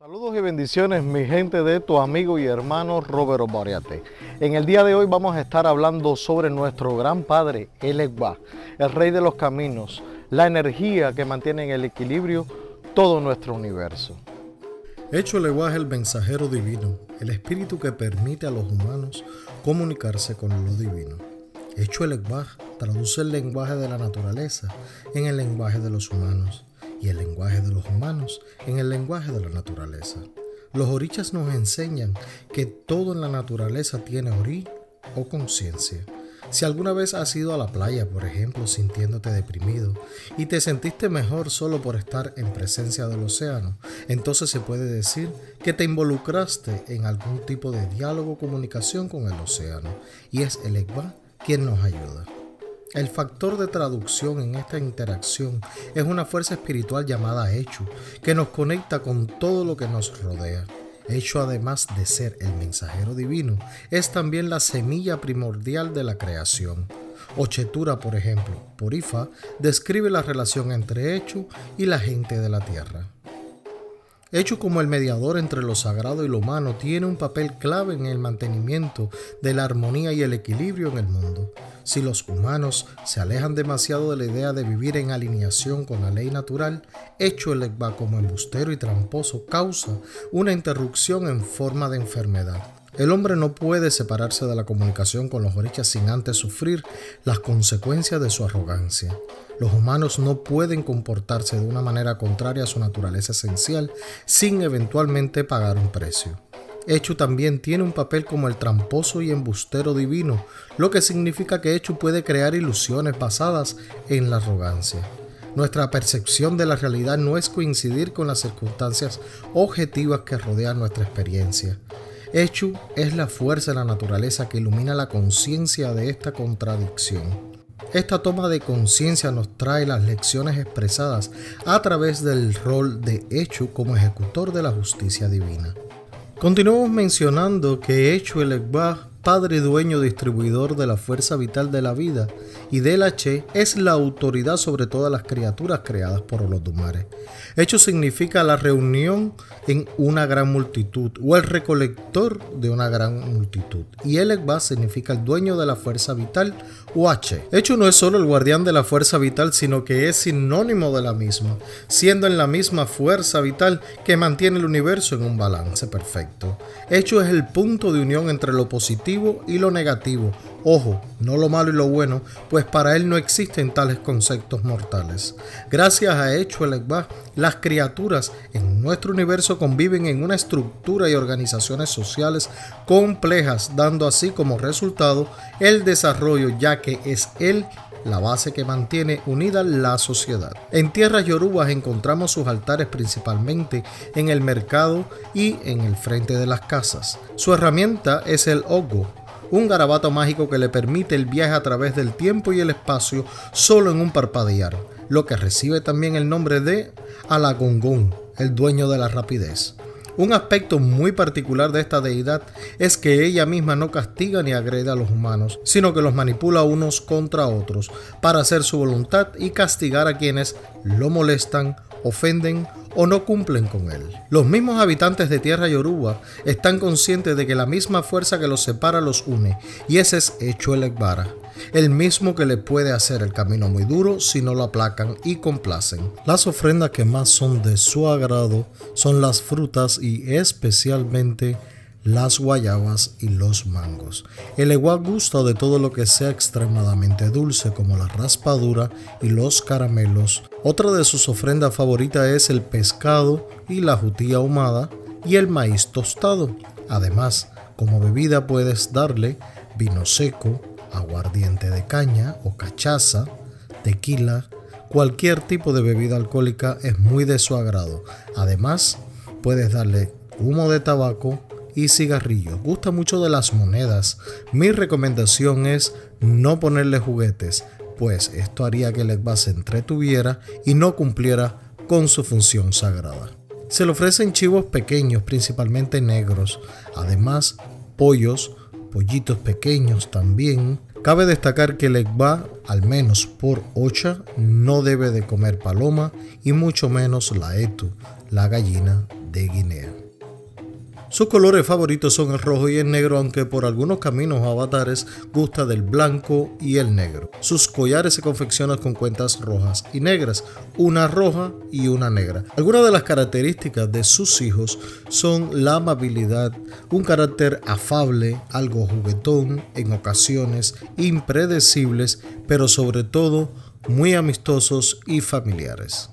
Saludos y bendiciones mi gente de tu amigo y hermano Roberto Bariate. En el día de hoy vamos a estar hablando sobre nuestro gran padre, el Egba, el rey de los caminos, la energía que mantiene en el equilibrio todo nuestro universo. Hecho el Egba es el mensajero divino, el espíritu que permite a los humanos comunicarse con lo divino. Hecho el Egba traduce el lenguaje de la naturaleza en el lenguaje de los humanos y el lenguaje de los humanos en el lenguaje de la naturaleza. Los orichas nos enseñan que todo en la naturaleza tiene orí o conciencia. Si alguna vez has ido a la playa, por ejemplo, sintiéndote deprimido y te sentiste mejor solo por estar en presencia del océano, entonces se puede decir que te involucraste en algún tipo de diálogo o comunicación con el océano y es el Egba quien nos ayuda. El factor de traducción en esta interacción es una fuerza espiritual llamada Hecho, que nos conecta con todo lo que nos rodea. Hecho además de ser el mensajero divino, es también la semilla primordial de la creación. Ochetura, por ejemplo, por Ifa, describe la relación entre Hecho y la gente de la tierra. Hecho como el mediador entre lo sagrado y lo humano, tiene un papel clave en el mantenimiento de la armonía y el equilibrio en el mundo. Si los humanos se alejan demasiado de la idea de vivir en alineación con la ley natural, hecho el Ekba como embustero y tramposo causa una interrupción en forma de enfermedad. El hombre no puede separarse de la comunicación con los orichas sin antes sufrir las consecuencias de su arrogancia. Los humanos no pueden comportarse de una manera contraria a su naturaleza esencial sin eventualmente pagar un precio. Echu también tiene un papel como el tramposo y embustero divino, lo que significa que Echu puede crear ilusiones basadas en la arrogancia. Nuestra percepción de la realidad no es coincidir con las circunstancias objetivas que rodean nuestra experiencia. Echu es la fuerza de la naturaleza que ilumina la conciencia de esta contradicción. Esta toma de conciencia nos trae las lecciones expresadas a través del rol de Echu como ejecutor de la justicia divina. Continuamos mencionando que Echu el Ekbah padre dueño distribuidor de la fuerza vital de la vida, y del H es la autoridad sobre todas las criaturas creadas por los Dumares. Hecho significa la reunión en una gran multitud o el recolector de una gran multitud. Y el Ekba significa el dueño de la fuerza vital o H. Hecho no es solo el guardián de la fuerza vital, sino que es sinónimo de la misma, siendo en la misma fuerza vital que mantiene el universo en un balance perfecto. Hecho es el punto de unión entre lo positivo y lo negativo. Ojo, no lo malo y lo bueno, pues para él no existen tales conceptos mortales. Gracias a Hecho el Ekba, las criaturas en nuestro universo conviven en una estructura y organizaciones sociales complejas, dando así como resultado el desarrollo, ya que es él la base que mantiene unida la sociedad. En tierras yorubas encontramos sus altares principalmente en el mercado y en el frente de las casas. Su herramienta es el ogo, un garabato mágico que le permite el viaje a través del tiempo y el espacio solo en un parpadear, lo que recibe también el nombre de Alagungun, el dueño de la rapidez. Un aspecto muy particular de esta deidad es que ella misma no castiga ni agrede a los humanos, sino que los manipula unos contra otros para hacer su voluntad y castigar a quienes lo molestan, ofenden o no cumplen con él. Los mismos habitantes de Tierra Yoruba están conscientes de que la misma fuerza que los separa los une, y ese es Hecho el Ekbara, el mismo que le puede hacer el camino muy duro si no lo aplacan y complacen. Las ofrendas que más son de su agrado son las frutas y especialmente las guayabas y los mangos. El igual gusta de todo lo que sea extremadamente dulce como la raspadura y los caramelos. Otra de sus ofrendas favoritas es el pescado y la jutía ahumada y el maíz tostado. Además, como bebida puedes darle vino seco, aguardiente de caña o cachaza, tequila, cualquier tipo de bebida alcohólica es muy de su agrado. Además, puedes darle humo de tabaco y cigarrillos. Gusta mucho de las monedas. Mi recomendación es no ponerle juguetes, pues esto haría que el Ekba se entretuviera y no cumpliera con su función sagrada. Se le ofrecen chivos pequeños, principalmente negros, además pollos, pollitos pequeños también. Cabe destacar que el Ekba, al menos por ocha, no debe de comer paloma y mucho menos la etu, la gallina de Guinea. Sus colores favoritos son el rojo y el negro, aunque por algunos caminos o avatares gusta del blanco y el negro. Sus collares se confeccionan con cuentas rojas y negras, una roja y una negra. Algunas de las características de sus hijos son la amabilidad, un carácter afable, algo juguetón, en ocasiones impredecibles, pero sobre todo muy amistosos y familiares.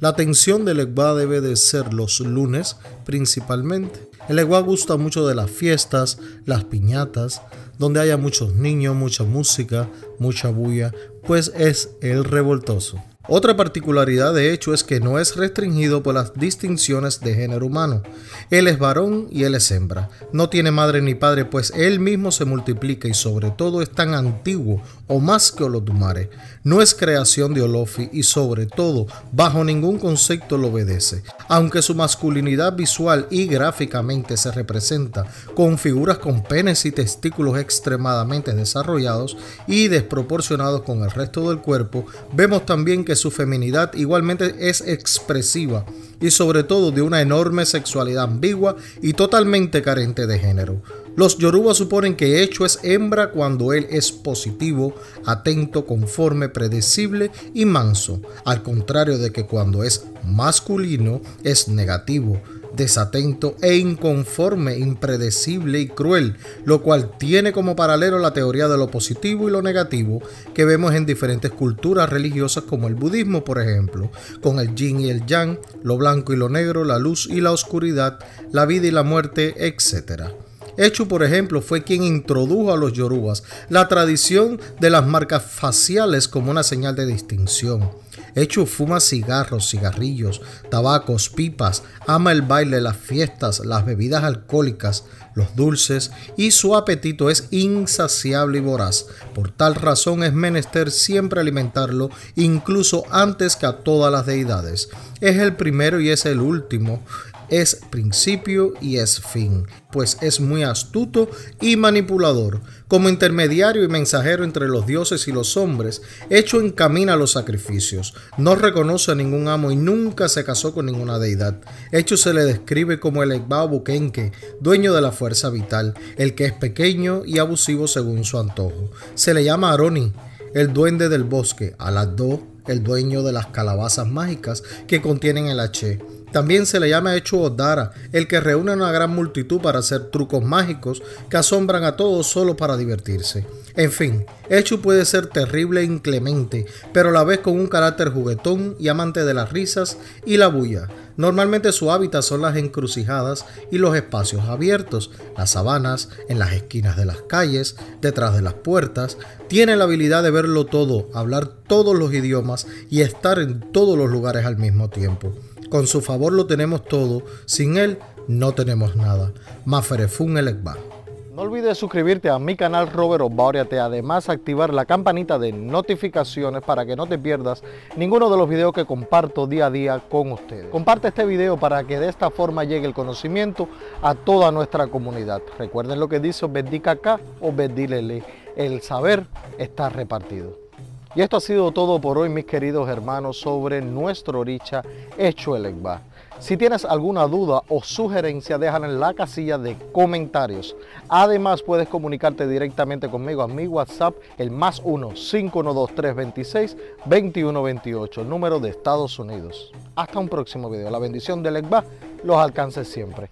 La atención del Egba debe de ser los lunes principalmente el Eguá gusta mucho de las fiestas, las piñatas, donde haya muchos niños, mucha música, mucha bulla, pues es el revoltoso. Otra particularidad de hecho es que no es restringido por las distinciones de género humano. Él es varón y él es hembra. No tiene madre ni padre, pues él mismo se multiplica y sobre todo es tan antiguo o más que Olotumare. No es creación de Olofi y sobre todo bajo ningún concepto lo obedece. Aunque su masculinidad visual y gráficamente se representa con figuras con penes y testículos extremadamente desarrollados y desproporcionados con el resto del cuerpo, vemos también que su feminidad igualmente es expresiva y sobre todo de una enorme sexualidad ambigua y totalmente carente de género. Los yoruba suponen que Hecho es hembra cuando él es positivo, atento, conforme, predecible y manso, al contrario de que cuando es masculino es negativo, desatento e inconforme, impredecible y cruel, lo cual tiene como paralelo la teoría de lo positivo y lo negativo que vemos en diferentes culturas religiosas como el budismo, por ejemplo, con el yin y el yang, lo blanco y lo negro, la luz y la oscuridad, la vida y la muerte, etc. Hecho, por ejemplo, fue quien introdujo a los yorubas la tradición de las marcas faciales como una señal de distinción. Hecho fuma cigarros, cigarrillos, tabacos, pipas, ama el baile, las fiestas, las bebidas alcohólicas, los dulces y su apetito es insaciable y voraz. Por tal razón es menester siempre alimentarlo incluso antes que a todas las deidades. Es el primero y es el último es principio y es fin, pues es muy astuto y manipulador. Como intermediario y mensajero entre los dioses y los hombres, hecho encamina los sacrificios. No reconoce a ningún amo y nunca se casó con ninguna deidad. Hecho se le describe como el Ekbao Bukenke, dueño de la fuerza vital, el que es pequeño y abusivo según su antojo. Se le llama Aroni, el duende del bosque, Alado, el dueño de las calabazas mágicas que contienen el H. También se le llama hecho Odara, el que reúne a una gran multitud para hacer trucos mágicos que asombran a todos solo para divertirse. En fin, Echu puede ser terrible e inclemente, pero a la vez con un carácter juguetón y amante de las risas y la bulla. Normalmente su hábitat son las encrucijadas y los espacios abiertos, las sabanas, en las esquinas de las calles, detrás de las puertas. Tiene la habilidad de verlo todo, hablar todos los idiomas y estar en todos los lugares al mismo tiempo. Con su favor lo tenemos todo, sin él no tenemos nada. Maferefun Elekba. No olvides suscribirte a mi canal Robert Obauriate, además activar la campanita de notificaciones para que no te pierdas ninguno de los videos que comparto día a día con ustedes. Comparte este video para que de esta forma llegue el conocimiento a toda nuestra comunidad. Recuerden lo que dice Bendica acá o Bendilele, el saber está repartido. Y esto ha sido todo por hoy, mis queridos hermanos, sobre nuestro oricha hecho el. Si tienes alguna duda o sugerencia, déjala en la casilla de comentarios. Además, puedes comunicarte directamente conmigo a mi WhatsApp, el más 1-512-326-2128, número de Estados Unidos. Hasta un próximo video. La bendición del Egba los alcance siempre.